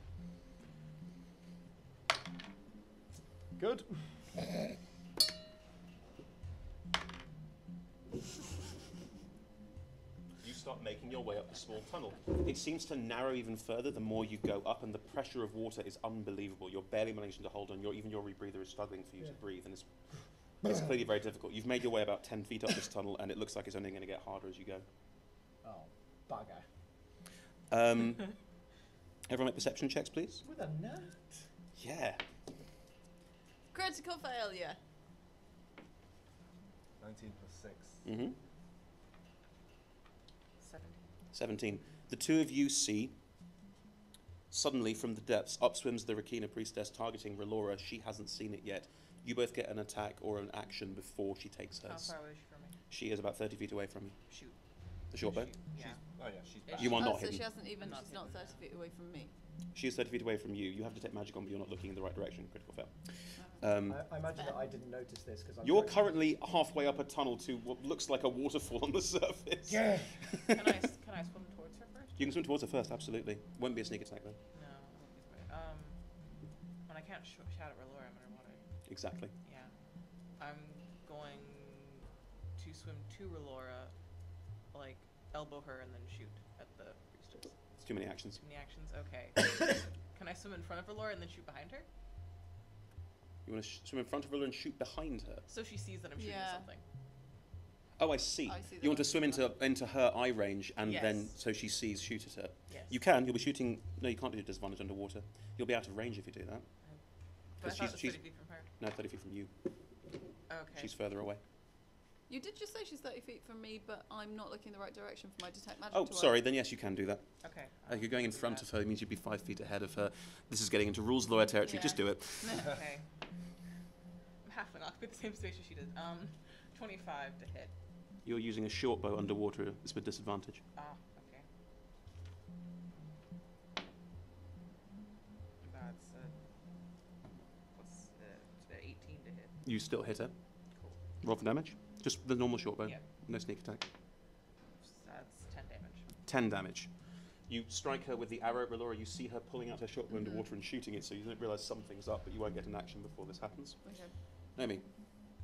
Good. You start making your way up the small tunnel. It seems to narrow even further the more you go up, and the pressure of water is unbelievable. You're barely managing to hold on. Your, even your rebreather is struggling for you to breathe, and it's, it's clearly very difficult. You've made your way about 10 feet up this tunnel, and it looks like it's only going to get harder as you go. Oh, bugger. Um, everyone make perception checks, please. With a nut. Yeah. Critical failure. 19 plus 6. Mm-hmm. Seventeen. 17. The two of you see, suddenly from the depths, upswims the Rakina priestess targeting Relora. She hasn't seen it yet. You both get an attack or an action before she takes hers. How hers. far away is she from me? She is about 30 feet away from you. Shoot. The short bow? Shoot. Yeah. Oh, yeah, she's back. You are oh, not so hidden. she hasn't even. Not she's not 30 feet away from me. She is 30 feet away from you. You have to take magic on, but you're not looking in the right direction. Critical fail. Um, I, I imagine that I didn't notice this because I'm. you're trying- currently halfway up a tunnel to what looks like a waterfall on the surface. Yeah. Can I s- can I swim towards her first? You can swim towards her first, absolutely. Won't be a sneak attack, though. No. I think it's right. Um. When I can't sh- shout at Relora, I'm underwater. Exactly. Yeah. I'm going to swim to Relora, like elbow her and then shoot at the priestess. It's too many actions. Too many actions. Okay. Can I swim in front of Relora and then shoot behind her? You want to sh- swim in front of her and shoot behind her. So she sees that I'm shooting Yeah. something. Oh, I see. Oh, I see you want to swim into into her eye range and then Yes. so she sees shoot at her. Yes. You can. You'll be shooting. No, you can't do disadvantage underwater. You'll be out of range if you do that. Uh, but I 'cause thought it she's- was she's- 30 feet from her. No, 30 feet from you. Okay. She's further away. You did just say she's 30 feet from me, but I'm not looking in the right direction for my detect magic Oh, to sorry. Then yes, you can do that. okay. Uh, you're going in front of her. It means you'd be five feet ahead of her. This is getting into rules of lawyer territory. Just do it. okay. I'm halfway. I'll be the same space as she does. Um, 25 to hit. You're using a short bow underwater. It's with disadvantage. Ah, okay. That's uh, what's uh, 18 to hit. You still hit her. Cool. Roll for damage. Just the normal short bow. Yeah. No sneak attack. That's 10 damage. 10 damage. You strike her with the arrow, Relora. You see her pulling out her shotgun underwater and shooting it, so you don't realise something's up, but you won't get an action before this happens. Okay. Nomi,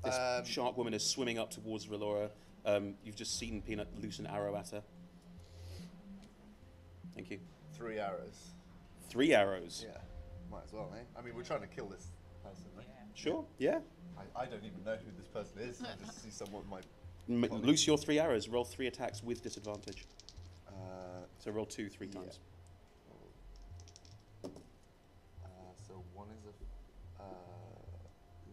this Um, shark woman is swimming up towards Relora. Um, you've just seen Peanut loose an arrow at her. Thank you. Three arrows. Three arrows. Yeah. Might as well, eh? I mean, we're trying to kill this person, right? Sure. Yeah. I, I don't even know who this person is. I just see someone my. M- loose your three arrows. Roll three attacks with disadvantage. Uh, So roll two three Yeah. times. uh, so one is a. Uh,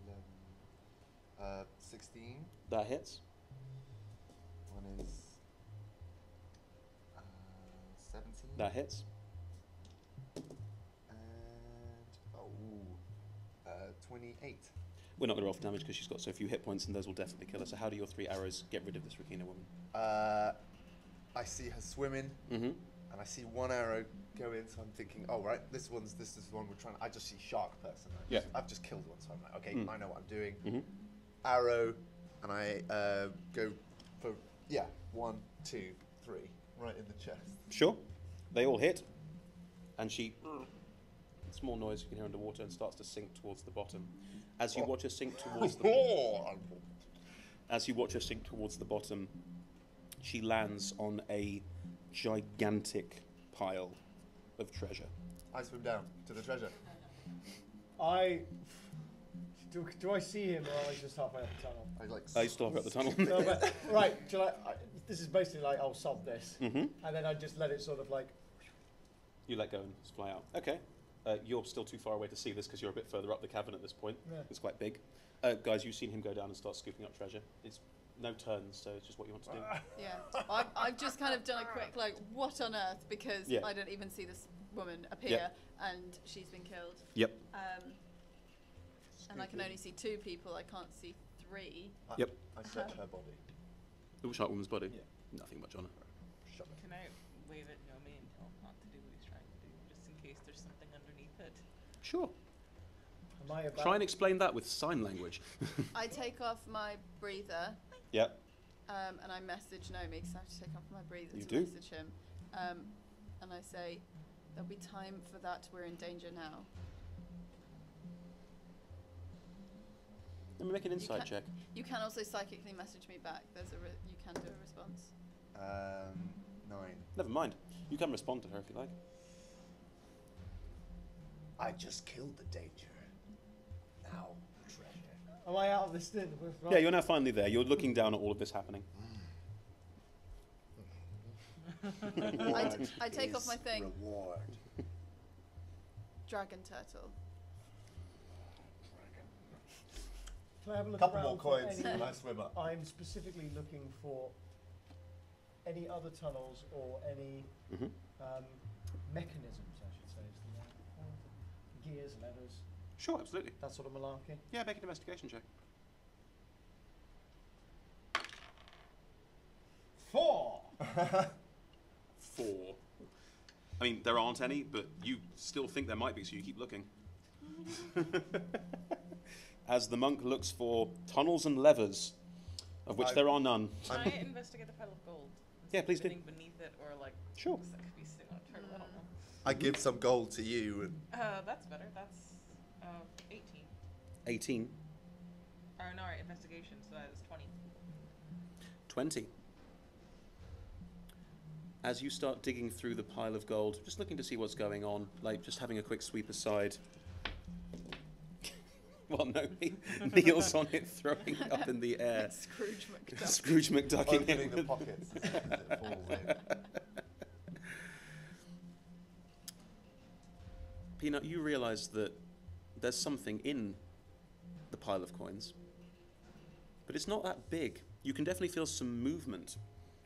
11, uh, 16. That hits. One is. Uh, 17. That hits. And. Oh. Uh, 28. We're not going to roll for damage because she's got so few hit points, and those will definitely kill her. So how do your three arrows get rid of this Rakina woman? Uh, I see her swimming. Mm-hmm. and I see one arrow go in, so I'm thinking, oh right, this one's this is the one we're trying. I just see shark person. I yeah. I've just killed one, so I'm like, okay, Mm. I know what I'm doing. Mm-hmm. Arrow, and I uh, go for yeah, one, two, three, right in the chest. Sure. They all hit, and she. Small noise you can hear underwater and starts to sink towards the bottom. As you Oh. watch her sink towards the Oh, as you watch her sink towards the bottom, she lands on a gigantic pile of treasure. I swim down to the treasure. I do, do I see him or am I just halfway up the tunnel? I like. I still have her at the tunnel. No, but, right, shall I, I, this is basically like I'll solve this, hmm and then I just let it sort of like You let go and just fly out. Okay. Uh, you're still too far away to see this because you're a bit further up the cavern at this point. Yeah. It's quite big. Uh, guys, you've seen him go down and start scooping up treasure. It's no turns, so it's just what you want to do. Yeah. I've, I've just kind of done a quick, like, what on earth? Because Yeah. I don't even see this woman appear and she's been killed. Yep. Um, and I can only see two people, I can't see three. I, Yep. I search her body. The shark woman's body. Yeah. Nothing much on her. It. Can I wave it? Nomi and tell him not to do what he's trying to do, just in case there's something underneath it? Sure. am I about? Try and explain that with sign language. I take off my breather yep. um, and I message Nomi because I have to take off my breather You to do. message him. Um, and I say, there'll be time for that, we're in danger now. Let me make an insight can- check. You can also psychically message me back. There's a re- you can do a response. Um, nine. Never mind. You can respond to her if you like. I just killed the danger. Now, treasure. Am I out of this thing? Yeah, you're now finally there. You're looking down at all of this happening. I, t- Reward I take off my thing. Reward. Dragon turtle. Can I have a look Couple around more for coins any- and I swim up. I'm specifically looking for any other tunnels or any hmm um, mechanisms, word. Gears, levers, Sure, absolutely. that sort of malarkey. Yeah, make an investigation check. Four! Four. I mean, there aren't any, but you still think there might be, so you keep looking. As the monk looks for tunnels and levers, of which I- there are none. Can I'm- investigate the pile of gold? Yeah, please do. Sitting beneath it, or like Sure. that could be sitting on a turtle. I don't know. I give some gold to you, and Uh, that's better. That's uh, 18. 18, Or no, right, investigation. So that is 20. 20. As you start digging through the pile of gold, just looking to see what's going on, like just having a quick sweep aside. well, no, he kneels on it, throwing it up in the air. Scrooge McDuck. Scrooge McDucking opening it. the pockets as it falls in. Peanut, you realise that there's something in the pile of coins, but it's not that big. You can definitely feel some movement,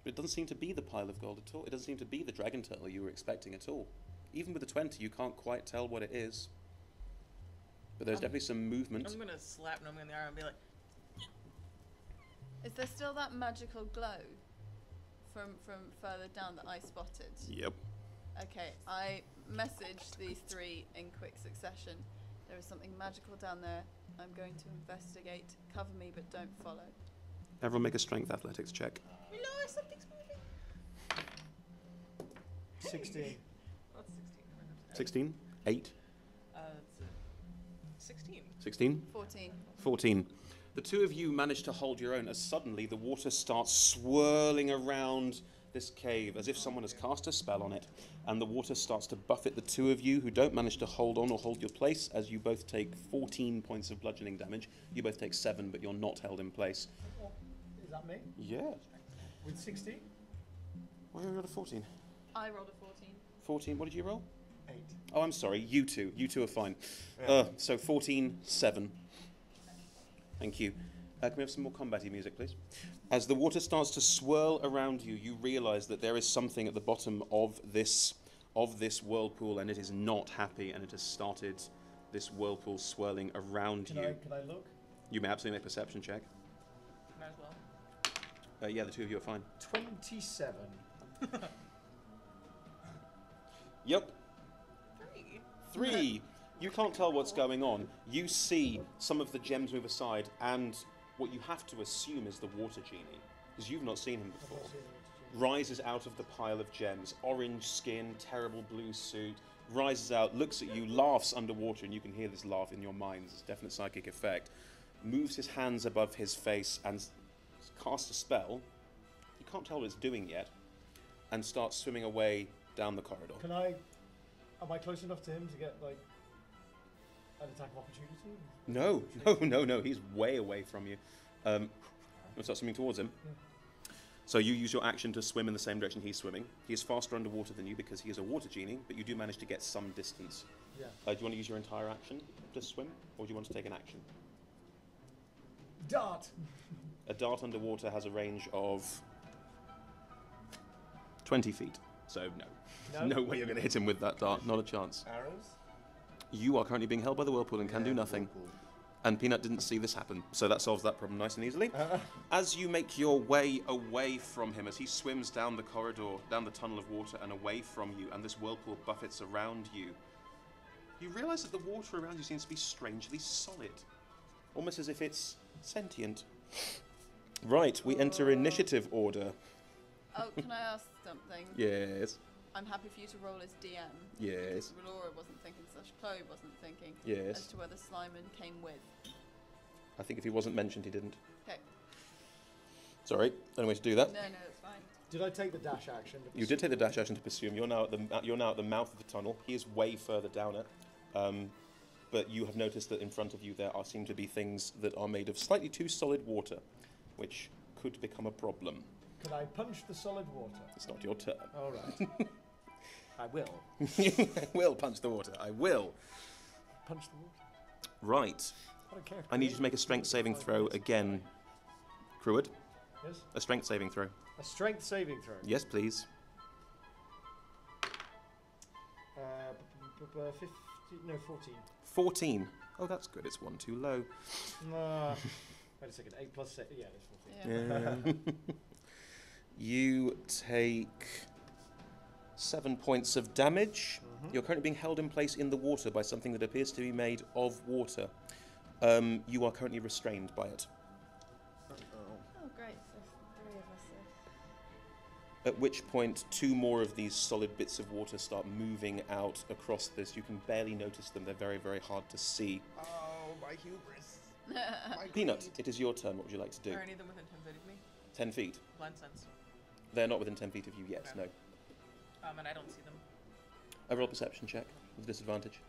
but it doesn't seem to be the pile of gold at all. It doesn't seem to be the dragon turtle you were expecting at all. Even with the 20, you can't quite tell what it is. But there's Um, definitely some movement. I'm gonna slap Nomi on the arm and be like, Is there still that magical glow from from further down that I spotted? Yep. Okay, I messaged these three in quick succession. There is something magical down there. I'm going to investigate. Cover me, but don't follow. Everyone make a strength athletics check. Milora, something's moving. 16. That's 16. 16, 8, Uh, it's 16. 16, 14. 14. The two of you manage to hold your own as suddenly the water starts swirling around this cave as if someone has cast a spell on it, and the water starts to buffet the two of you who don't manage to hold on or hold your place as you both take 14 points of bludgeoning damage. You both take 7, but you're not held in place. Is that me? Yeah. With 16? Why are you at a 14? I rolled a 14. 14, what did you roll? 8. Oh, I'm sorry, you two. You two are fine. Yeah. Uh, so 14, 7. Thank you. Uh, can we have some more combaty music, please? As the water starts to swirl around you, you realise that there is something at the bottom of this of this whirlpool, and it is not happy, and it has started this whirlpool swirling around Can you. I, can I look? You may absolutely make a perception check. Might as well. Uh, yeah, the two of you are fine. 27. Yep, Three. Three. You can't tell what's going on. You see some of the gems move aside, and what you have to assume is the water genie, because you've not seen him before, seen rises out of the pile of gems. Orange skin, terrible blue suit, rises out, looks at you, laughs underwater, and you can hear this laugh in your mind. It's a definite psychic effect. Moves his hands above his face and casts a spell. You can't tell what it's doing yet, and starts swimming away down the corridor. Can I. Am I close enough to him to get, like, an attack of opportunity? No, no, no, no. He's way away from you. Um, you start swimming towards him. So you use your action to swim in the same direction he's swimming. He is faster underwater than you because he is a water genie, but you do manage to get some distance. Yeah. Uh, do you want to use your entire action to swim, or do you want to take an action? Dart! A dart underwater has a range of 20 feet. So no, No? no way you're going to hit him with that dart. Not a chance. Arrows? You are currently being held by the whirlpool and can do nothing. whirlpool. And Peanut didn't see this happen, so that solves that problem nice and easily. Uh, As you make your way away from him, as he swims down the corridor, down the tunnel of water, and away from you, and this whirlpool buffets around you, you realize that the water around you seems to be strangely solid, almost as if it's sentient. Right, we enter initiative order. Oh, can I ask something? Yes, I'm happy for you to roll as DM. yes, because Laura wasn't thinking, slash Chloe wasn't thinking, Yes. as to whether Slimon came with. I think if he wasn't mentioned, he didn't. Okay. Sorry, only way to do that. No, no, it's fine. did I take the dash action? to You did take the dash action to pursue him. You're now at the you're now at the mouth of the tunnel. He is way further down it, um, but you have noticed that in front of you there are seem to be things that are made of slightly too solid water, which could become a problem. Can I punch the solid water? It's not your turn. All right. I will. I will punch the water. I will. Punch the water. Right. I don't care. I need you to make a strength saving throw again, Cruid. Yes? A strength saving throw. A strength saving throw. Yes, please. Uh, b- b- b- uh, 50, no, 14. 14. Oh, that's good. It's one too low. Uh, wait a second. 8 plus 6. Yeah, it's 14. Yeah. Yeah. You take seven points of damage. Mhm. You're currently being held in place in the water by something that appears to be made of water. Um, you are currently restrained by it. Oh, great. So three of us. At which point, two more of these solid bits of water start moving out across this. You can barely notice them, they're very, very hard to see. Oh, my hubris. Are. My Peanut, it is your turn. What would you like to do? Are any of them within 10 feet of me? 10 feet. Blind sense. They're not within 10 feet of you yet, no. Um, and I don't see them. A roll perception check with disadvantage.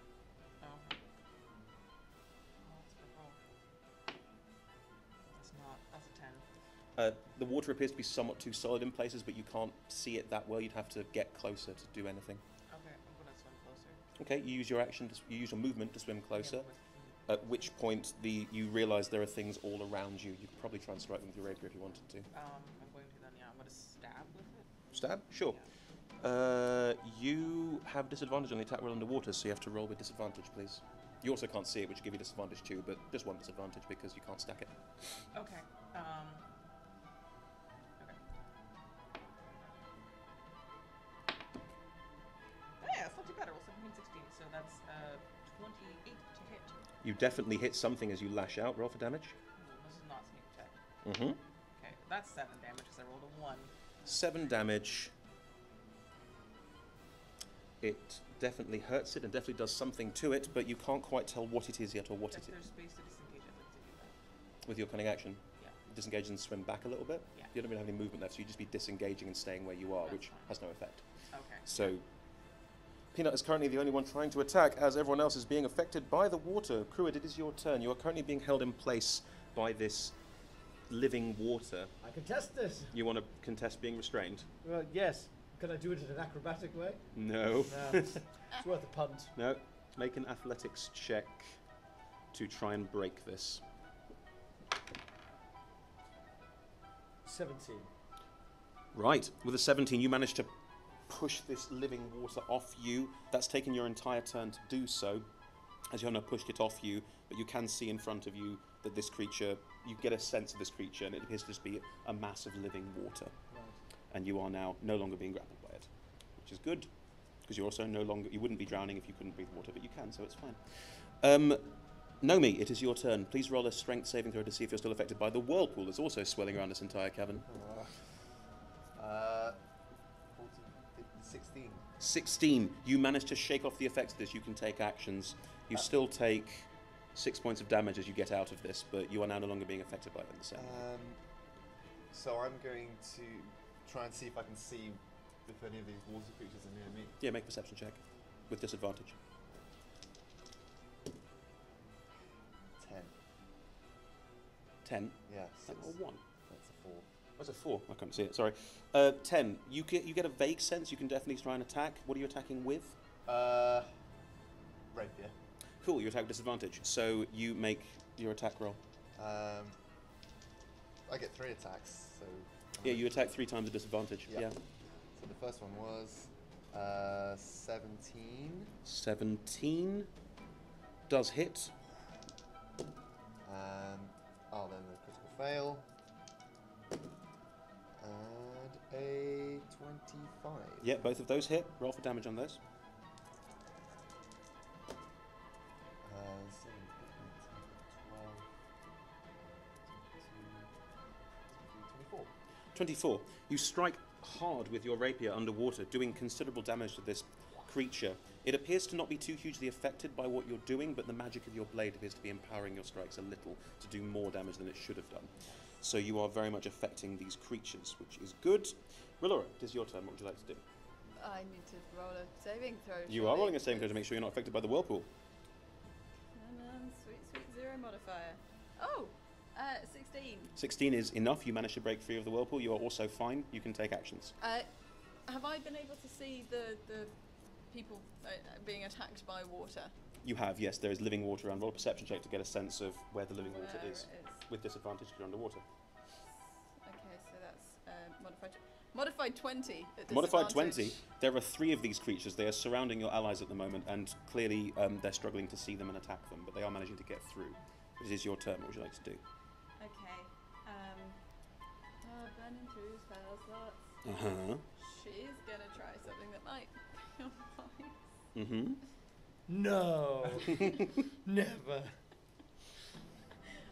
Oh. Oh, that's my roll. That's not. That's a 10. Uh, the water appears to be somewhat too solid in places, but you can't see it that well. You'd have to get closer to do anything. Okay, I'm gonna swim closer. Okay, you use your action, to, s- you use your movement to swim closer. with- At which point, the you realise there are things all around you. You could probably try and strike them with your rapier if you wanted to. Um, I'm going to then, yeah, I'm gonna stab with it. Stab? Sure. Uh, you have disadvantage on the attack roll underwater, so you have to roll with disadvantage, please. You also can't see it, which will give you disadvantage too, but just one disadvantage because you can't stack it. Okay. Um. Okay. Yeah, it's not too bad. I rolled 17, 16, so that's uh 28 to hit. You definitely hit something as you lash out. Roll for damage. Ooh, this is not sneak attack. Mm-hmm. Okay, that's seven damage because I rolled a one. Seven damage. It definitely hurts it and definitely does something to it, but you can't quite tell what it is yet or what if it there's space to disengage, I'd like to do that. With your cunning action, Yeah. disengage and swim back a little bit. Yeah. You don't really have any movement left, so you just be disengaging and staying where you are, That's which fine. has no effect. Okay. So, Peanut is currently the only one trying to attack, as everyone else is being affected by the water. Cruid, it is your turn. You are currently being held in place by this living water. I contest this. You want to contest being restrained? Well, yes. Can I do it in an acrobatic way? No. No. it's worth a punt. no. Make an athletics check to try and break this. 17. Right. With a 17, you manage to push this living water off you. That's taken your entire turn to do so. As Yona pushed it off you, but you can see in front of you that this creature, you get a sense of this creature, and it appears to just be a mass of living water. Right. And you are now no longer being grappled by it, which is good, because you're also no longer, you wouldn't be drowning if you couldn't breathe water, but you can, so it's fine. Um, Nomi, it is your turn. Please roll a strength saving throw to see if you're still affected by the whirlpool that's also swelling around this entire cavern. Uh, 14, 15, 16. 16. You manage to shake off the effects of this. You can take actions. You still take six points of damage as you get out of this, but you are now no longer being affected by it in the same. way. Um, so I'm going to try and see if I can see if any of these water creatures are near me. Yeah, make a perception check with disadvantage. 10. 10. Yeah, Or 1. That's a 4. What's a 4? I can't see it, sorry. Uh, 10. You get, you get a vague sense you can definitely try and attack. What are you attacking with? Uh, rapier. Cool, you attack with disadvantage. So you make your attack roll. Um, I get three attacks, so. Yeah, you attack three times at disadvantage. Yeah. yeah. So the first one was uh, 17, 17 does hit. and oh, then the critical fail, and a 25. Yeah, both of those hit. Roll for damage on those. 24. You strike hard with your rapier underwater, doing considerable damage to this creature. It appears to not be too hugely affected by what you're doing, but the magic of your blade appears to be empowering your strikes a little to do more damage than it should have done. So you are very much affecting these creatures, which is good. Relora, it is your turn. What would you like to do? I need to roll a saving throw. You are rolling a saving throw to make sure you're not affected by the whirlpool. Sweet, sweet zero modifier. Oh, uh, 16. 16 is enough. You manage to break free of the whirlpool. You are also fine. You can take actions. Uh, have I been able to see the the people uh, being attacked by water? You have, yes. There is living water around. Roll a perception check to get a sense of where the living water is. It's... With disadvantage because you're underwater. Okay, so that's uh, modified. Modified 20. At Modified 20. There are three of these creatures. They are surrounding your allies at the moment, and clearly um, they're struggling to see them and attack them, but they are managing to get through. It is your turn. What would you like to do? Burning through spell slots. Uh huh. She's gonna try something that might be on fire. Mm hmm. No. Never.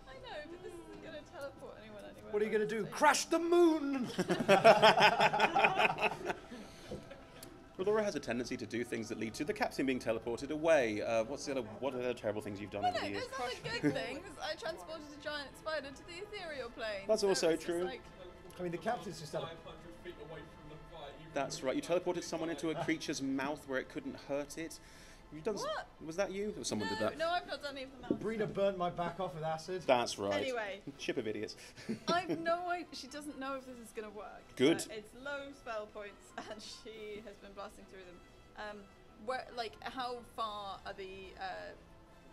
I know, but this isn't gonna teleport anyone anywhere. What are you going to do? mistake. Crash the moon! Laura has a tendency to do things that lead to the captain being teleported away. Uh, what's the other? What are the terrible things you've done No, over no, the years? there's other good things. I transported a giant spider to the ethereal plane. That's so also it's just true. Like, I mean, the captain's just had a 500 feet away from the fire. That's right. You teleported someone into a creature's mouth where it couldn't hurt it. You've done. s- What? Was that you? Or someone no, did that. no, I've not done anything of else. Brina burnt my back off with acid. That's right. Anyway, Ship of idiots. I've no idea. She doesn't know if this is going to work. Good. Uh, it's low spell points, and she has been blasting through them. Um, where, like, how far are the? Uh,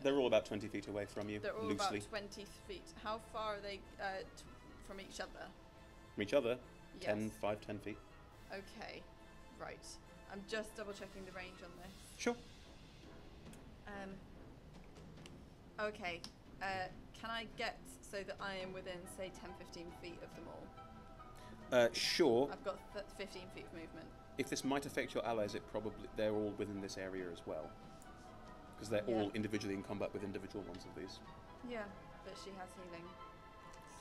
They're all about 20 feet away from you, they're all loosely. about twenty feet. How far are they uh, t- from each other? From each other, Yes. 10, 5, 10 feet. Okay, right. I'm just double checking the range on this. Sure. Um. Okay. Uh, can I get so that I am within, say, 10, 15 feet of them all? Uh, sure. I've got th- 15 feet of movement. If this might affect your allies, it probably they're all within this area as well, because they're Yeah. all individually in combat with individual ones of these. Yeah, but she has healing.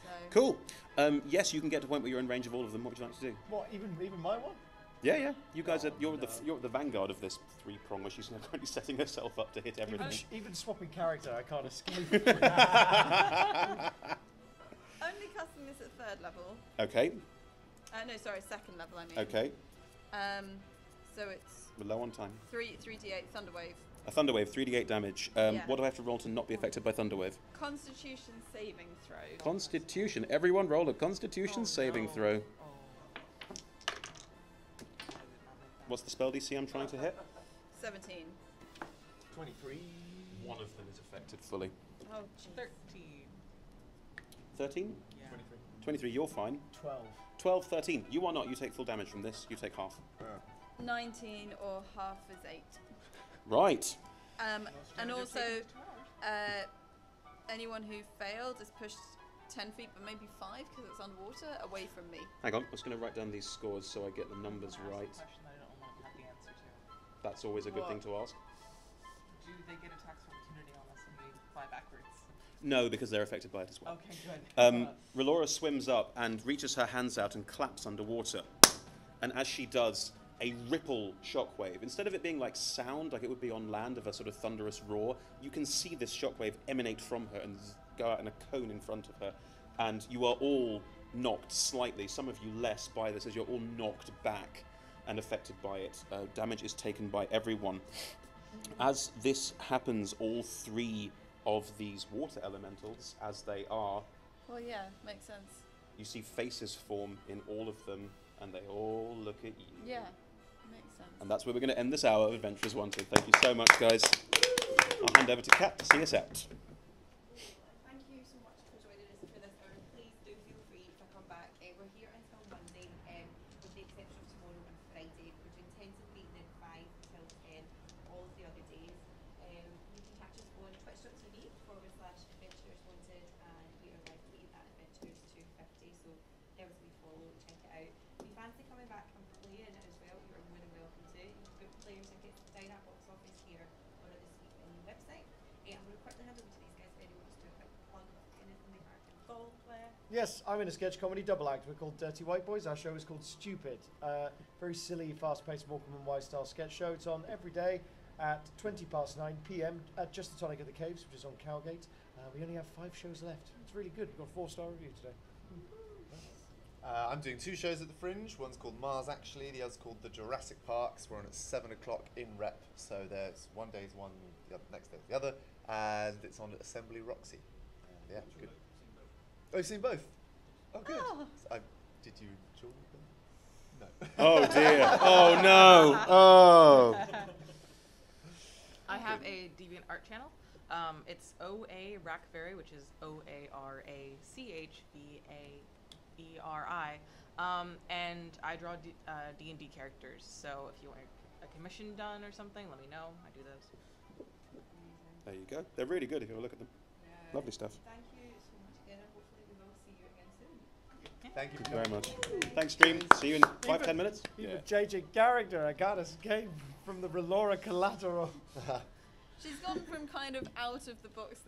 So. Cool. Um, yes, you can get to a point where you're in range of all of them. What would you like to do? What, even even my one? Yeah, yeah. You guys are you're the you're the vanguard of this three prong where she's now currently setting herself up to hit Even, everything. sh- even swapping character, I can't escape. Only casting this at third level. okay, Uh, no, sorry, second level. I mean. okay. Um, so it's We're low on time. three three d8 thunderwave. A thunderwave, 3d8 damage. Um, Yeah. What do I have to roll to not be affected by thunderwave? Constitution saving throw. Constitution. Everyone roll a Constitution Oh, saving no. throw. Oh. I did not make What's the spell DC I'm trying to hit? 17. 23. One of them is affected fully. Oh, that. jeez. 13. 13? Yeah. 23. 23, you're fine. 12. 12, 13. You are not. You take full damage from this. You take half. 19 or half is 8. Right. Um, and also, uh, anyone who failed is pushed 10 feet, but maybe 5 because it's underwater, away from me. Hang on. I was going to write down these scores so I get the numbers right. Question I don't know- have the answer to. That's always a good thing to ask. Do they get attacks of opportunity on us when we fly backwards? No, because they're affected by it as well. Okay, good. Um, Relora swims up and reaches her hands out and claps underwater. And as she does, a ripple shockwave. Instead of it being like sound, like it would be on land of a sort of thunderous roar, you can see this shockwave emanate from her and go out in a cone in front of her. And you are all knocked slightly, some of you less, by this as you're all knocked back and affected by it. Uh, damage is taken by everyone. As this happens, all three of these water elementals, as they are, Well, yeah, makes sense. you see faces form in all of them, and they all look at you. Yeah. And that's where we're going to end this hour of Adventurers Wanted. Thank you so much, guys. I'll hand over to Kat to see us out meeting at 5 till 10, all of the other days. Um, you can catch us on twitch.tv forward slash adventurers wanted, and we are live tweeting at adventures 250. So give us a wee follow, check it out. If you fancy coming back and playing as well, you're more than welcome to. You player tickets at box office here the website. To hand over to these guys if anyone wants to a plug anything they are. Yes, I'm in a sketch comedy double act. We're called Dirty White Boys. Our show is called Stupid. Uh, very silly, fast-paced Morecambe and Wise style sketch show. It's on every day at 20 past 9 p.m. at Just the Tonic at the Caves, which is on Cowgate. Uh, we only have five shows left. It's really good. We've got a four-star review today. Uh, I'm doing two shows at the Fringe. One's called Mars, actually. The other's called the Jurassic Parks. We're on at seven o'clock in Rep. So there's one day's one, the other, next day's the other, and it's on at Assembly Roxy. Uh, yeah, good. Oh, you've seen both? Oh, good. Oh. So I, did you enjoy them? No. Oh dear. Oh no. Oh. I have a Deviant Art channel. Um, it's OA Rackberry, which is O A R A C H V A E R I. Um, and I draw D uh, D&D characters. So if you want a commission done or something, let me know. I do those. There you go. They're really good if you have a look at them. Yeah. Lovely stuff. Thank you so much again, and hopefully we will see you again soon. Thank you. Thank you very much. Thanks, stream. See you in five, Even- ten minutes. Even JJ character, I can't escape from the Relora collateral. She's gone from kind of out of the box